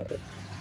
Correcto.